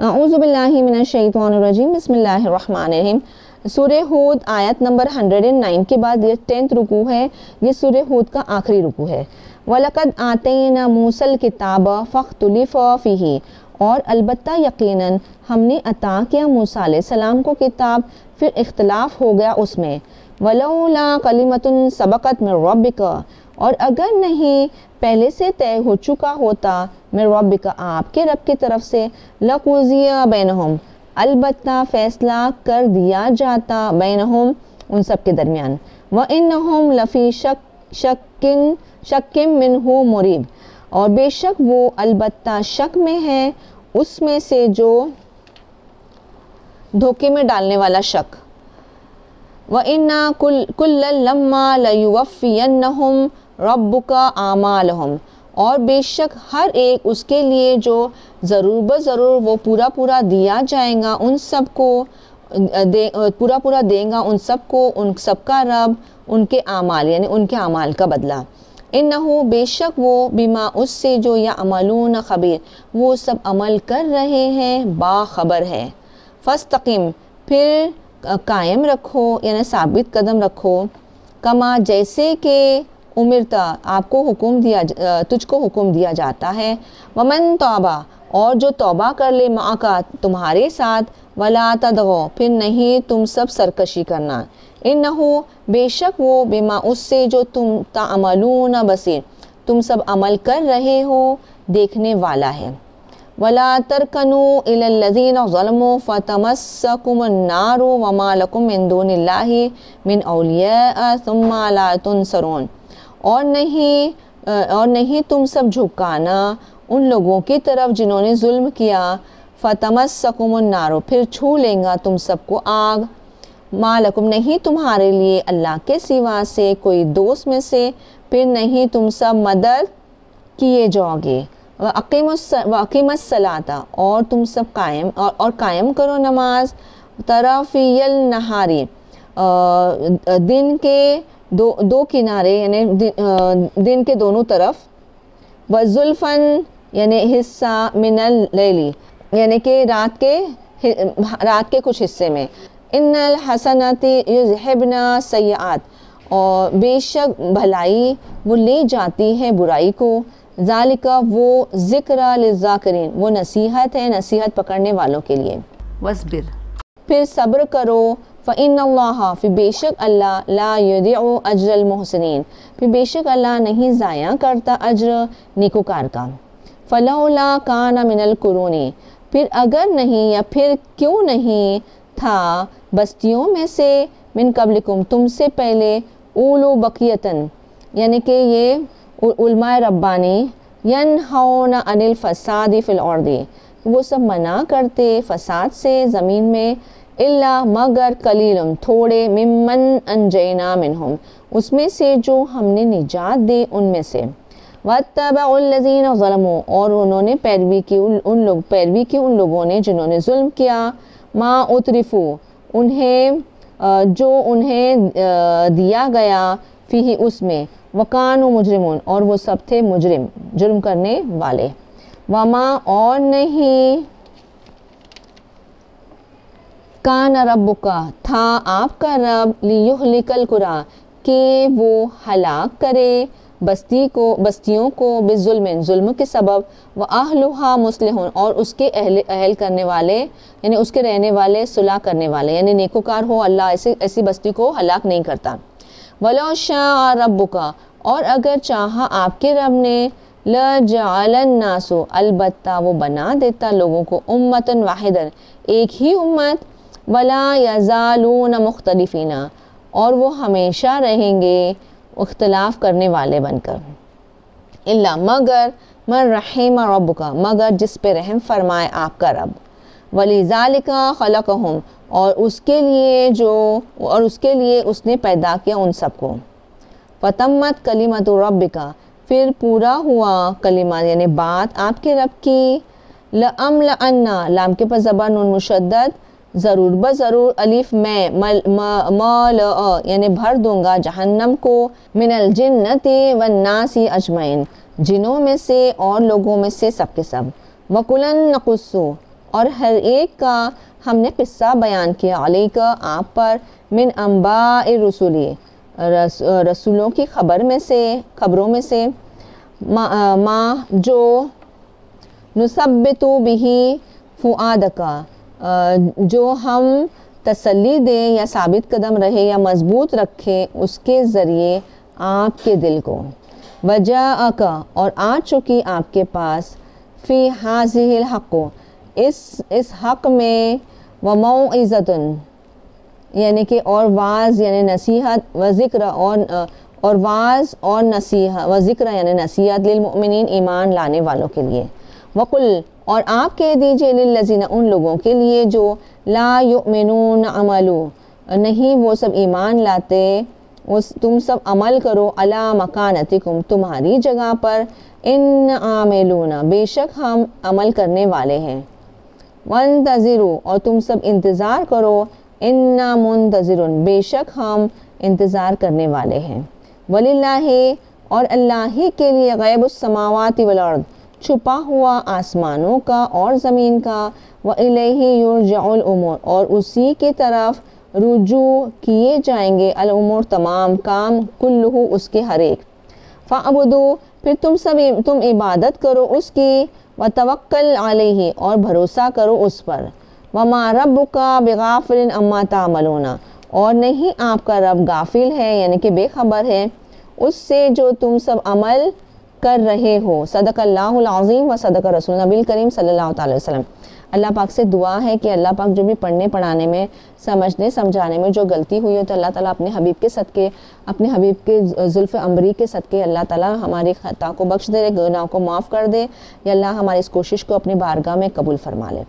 अऊज़ुबिल्लिमिनशैतवानरजीम बसमीम सूर हूद आयत नंबर 109 के बाद ये टेंथ रुकू है, ये सूर हूद का आखिरी रुकू है। वलकद आतना मूसल किताब फ़ख्तुलिफ़ और अलबत्ता यकीनन, हमने अता किया मूसा सलाम को किताब, फिर इख्तलाफ हो गया उसमें। वलौला कलिमतुन सबक़त में रबिक और अगर नहीं, पहले से तय हो चुका होता, मैं रब का आपके रब की तरफ़ से लकुजिया बैनहम। अलबत्ता फ़ैसला कर दिया जाता बैनहम उन सब के दरमियान। व इन लफ़ी शक, शक्किन, शक्किम मिन हो मुरीब। और बेशक वो अलबत्ता शक में है, उसमें से जो धोखे में डालने वाला शक। व इन्ना कुल कुल्लम्मा लयुवफ़ियन्नहुम रब्बुका आमालहुम। और बेशक हर एक उसके लिए जो ज़रूर ब ज़रूर वो पूरा पूरा दिया जाएगा उन सबको दे, पूरा पूरा देगा उन सबको उन सब का रब, उनके आमाल, यानी उनके आमाल का बदला। इन न हो बेशक वो बीमा उससे जो या अमलून खबीर, वो सब अमल कर रहे हैं, बाखबर है। फ़स्तकीम, फिर कायम रखो, यानी साबित कदम रखो। कमा जैसे कि उम्रता आपको हुक्म दिया तुझको हुक्म दिया जाता है। वमन तौबा, और जो तौबा कर ले माँ का तुम्हारे साथ, वला तदगो, फिर नहीं तुम सब सरकशी करना। इन न हो बेशक वो बेमा उससे जो तुम तामलून बसीर, तुम सब अमल कर रहे हो, देखने वाला है। वला तरकनु इलल्लज़ीन ज़लमु फ़तमस्सकुमुन्नारु वमा लकुम मिन सुम्मा ला तुनसरून। और नहीं और नहीं तुम सब झुकाना उन लोगों की तरफ़ जिन्होंने जुल्म किया। फ़तमस सकुमनारो फिर छू लेंगा तुम सबको आग। मालकुम नहीं तुम्हारे लिए अल्लाह के सिवा से कोई दोस्त में से फिर नहीं तुम सब मदद किए जाओगे। वकीमत सलाता और तुम सब कायम और, और कायम करो नमाज़। तरफ़ियल नहारी दिन के दो दो किनारे यानी दिन, दिन के दोनों तरफ़ वजुल्फ़न यानी हिस्सा मिनल लेली यानी कि रात के रात के कुछ हिस्से में। इन्नल हसनती युजहबना सयात और बेशक भलाई वो ले जाती है बुराई को। जालिका वो ज़िक्र ज़ाकरीन वो नसीहत है नसीहत पकड़ने वालों के लिए। वसबिर। फिर सब्र करो फ़िन फिर बेशक अल्लाह ला अजरल मोहसिन फिर बेशक अल्लाह नहीं ज़ाया करता अजर निकोकार का फ़लाउला काना मिनल कुरूनी फिर अगर नहीं या फिर क्यों नहीं था बस्तियों में से मिन कबलिकुम तुमसे पहले ऊलो बकियतन यानी कि ये उलमा रब्बानी यन हाउन अनिल फसादी फ़िल और वो सब मना करते फसाद से ज़मीन में इल्ला मगर कलीलम थोड़े मिमन अनजैना मिनहुम। उसमें से जो हमने निजात दी उनमें से। वत्तबीन और उन्होंने पैरवी की उन, लोग पैरवी की उन लोगों ने जिन्होंने जुल्म किया माँ उतरिफू उन्हें जो उन्हें दिया गया फ़ी उसमें वकान मुजरिमन और वो सब थे मुजरिम जुर्म करने वाले। वमा और नहीं कान रब का था आपका रब, लियुहलिकल कुरा, कि वो हलाक करे बस्ती को, बस्तियों को बेजुल्म, जुल्म के सबब, व आहलुहा मुस्लिम और उसके अहल अहल करने वाले, यानी उसके रहने वाले, सुलह करने वाले, यानी नेकोकार हो अल्लाह, ऐसी ऐसी बस्ती को हलाक नहीं करता। वलो शाह रब का और अगर चाहा आपके रब ने, ल जालन नासो, अलबत्ता वो बना देता लोगों को, उम्मतन वाहिदन, एक ही उम्मत वला यजालून मुख्तलिफिना, और वो हमेशा रहेंगे अख्तलाफ करने वाले बनकर। इल्ला मगर मन रहीम रब का मगर जिस पे रहम फरमाए आपका रब। वली ज़ालिका खलक और उसके लिए जो, और उसके लिए उसने पैदा किया उन सबको। फतमत कलीमत रब का फिर पूरा हुआ कलीमा, यानी बात आपके रब की। लम अन्ना लाम के पर ज़बान मुशद्दत ज़रूर ब ज़रूर अलिफ मैं मल मल भर दूँगा जहन्नम को मिनल जिन्नति व नासी अजमैन जिनों में से और लोगों में से सब के सब। वकुलन नकुस्सु और हर एक का हमने किस्सा बयान किया अली का आप पर मिन अम्बा रसूली रस, रसूलों की खबर में से खबरों में से। माँ मा, जो नुसबितु बिही फ़ुआद का जो हम तसल्ली दें या साबित कदम रहे या मज़बूत रखें, उसके ज़रिए आपके दिल को। वजह का और आ चुकी आपके पास, फ़ी हाजिल हक़ इस इस हक़ में व मऊज़तन यानी कि और वाज, यानी नसीहत व ज़िक्र और और वाज और नसीहा, व ज़िक्र, यानी नसीहत लिलमिन ईमान लाने वालों के लिए। वकुल, और आप कह दीजिए लजीना उन लोगों के लिए जो ला युमिनून अमलू, नहीं वो सब ईमान लाते, उस तुम सब अमल करो, अला मकानतिकुम, तुम्हारी जगह पर इन आमेलूना, बेशक हम अमल करने वाले हैं। वन तज़िरो और तुम सब इंतज़ार करो, इन्ना मुंतज़िर बेशक हम इंतज़ार करने वाले हैं। वलिल्ला और अल्लाह के लिए गैब समावाति वलर्द छुपा हुआ आसमानों का और ज़मीन का। व उमूर, और उसी की तरफ़ रुजू किए जाएँगे अलउमूर तमाम काम कुल्लू उसके हर एक। फ़ाबुदू फिर तुम सब तुम इबादत करो उसकी, व तवक्ल आलही और भरोसा करो उस पर। वमा रब का बेगाफिल अम्मा तामलोना, और नहीं आपका रब गाफिल है, यानी कि बेखबर है। उससे जो तुम सब अमल कर रहे हो। सदक अल्लाज़ीम व सदक रसूल नबील करीम वसल्लम। अल्लाह पाक से दुआ है कि अल्लाह पाक जो भी पढ़ने पढ़ाने में, समझने समझाने में जो गलती हुई हो तो अल्लाह ताला अपने हबीब के सदक़े, अपने हबीब के जुल्फ़ अमरी के सदक़े, अल्लाह ताला हमारी ख़ता को बख्श दे, गुनाह को माफ़ कर दे। या अल्लाह हमारी इस कोशिश को अपनी बारगाह में कबूल फरमा ले।